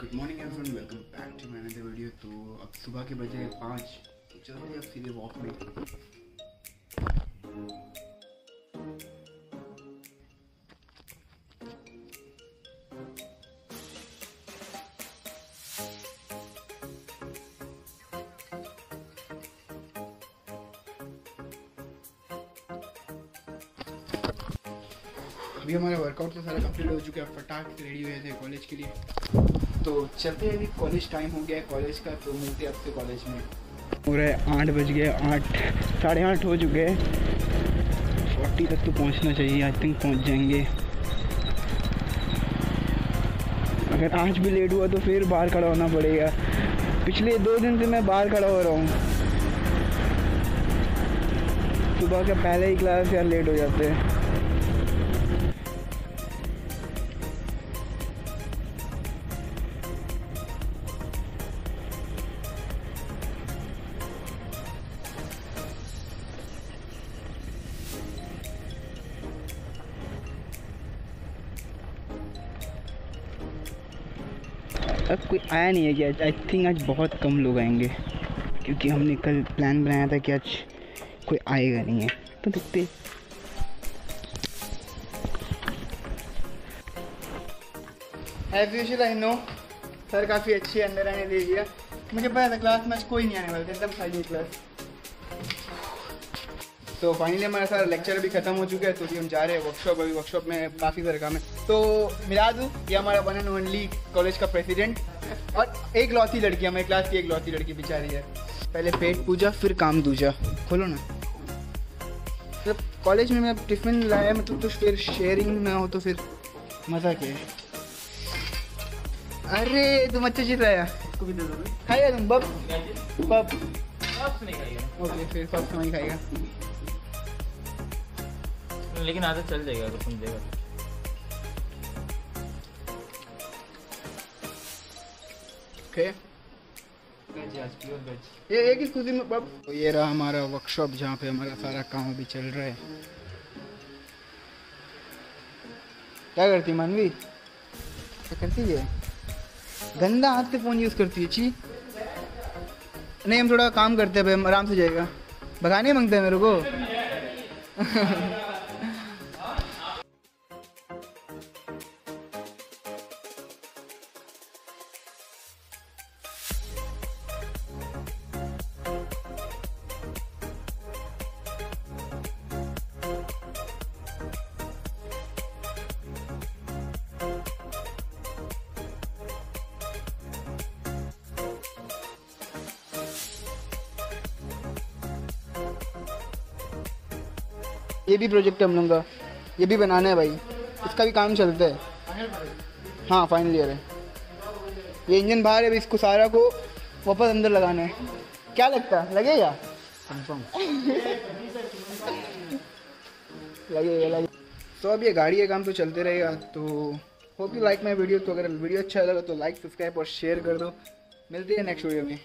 Good morning everyone welcome back to another video तो अब सुबह के बजे पाँच। तो चलो अब सीधे वॉक में। अभी हमारा वर्कआउट तो सारा कंप्लीट हो चुका है, फटाक रेडी हुए थे कॉलेज के लिए। तो चलते हैं अभी कॉलेज टाइम हो गया है कॉलेज का तो मिलते हैं आपसे कॉलेज में। है आठ बज गए, आठ, साढ़े आठ हो चुके हैं। फोर्टी तक तो पहुँचना चाहिए आई थिंक पहुँच जाएँगे। अगर आज भी लेट हुआ तो फिर बाहर खड़ा होना पड़ेगा। पिछले दो दिन से मैं बाहर खड़ा हो रहा हूँ। सुबह का पहले ही क्लास यार लेट हो जाते हैं। अब कोई आया नहीं है कि आज आई थिंक आज बहुत कम लोग आएँगे। क्योंकि हमने कल प्लान बनाया था कि आज कोई आएगा नहीं है। तो देखते as usual I know sir काफ़ी अच्छी अंदर आने दे दिया मुझे पता था क्लास में आज कोई नहीं आने वाला एकदम खाली क्लास तो फाइनली हमारा सारा लेक्चर अभी खत्म हो चुका है तो अभी हम जा रहे हैं वर्कशॉप अभी वर्कशॉप में काफ़ी सारे काम है। तो मिला दूँ ये हमारा वन एंड ओनली कॉलेज का प्रेसिडेंट और एक लौती लड़की हमारी क्लास की एक लौती लड़की बेचारी है। पहले पेट पूजा फिर काम दूजा। खोलो ना। मतलब कॉलेज में मैं टिफ़िन लाया मतलब तो फिर शेयरिंग ना हो तो फिर मज़ा क्या है? अरे तुम अच्छा चीज़ लाया। खाएगा तुम? बब। बब। ओके फिर सब समय खाएगा। लेकिन आदत चल जाएगा अगर समझेगा ओके ये एक ही खुशी में तो ये रहा हमारा वर्कशॉप जहाँ पे हमारा सारा काम अभी चल रहा है। क्या करती मानवी? क्या करती है? गंदा हाथ से फ़ोन यूज़ करती है ची नहीं, हम थोड़ा काम करते हैं, भाई आराम से जाएगा। भगाने मांगते हैं मेरे को। ये भी प्रोजेक्ट है हम लोग का। ये भी बनाना है भाई। इसका भी काम चलता है। हाँ फाइनल ईयर है। ये इंजन बाहर है इसको सारा को वापस अंदर लगाना है। क्या लगता है? लगेगा कंफर्म लगेगा लगे तो अब ये गाड़ी का काम तो चलते रहेगा। तो hope you like my video तो अगर वीडियो अच्छा लगा तो लाइक सब्सक्राइब और शेयर कर दो। मिलते हैं नेक्स्ट वीडियो में।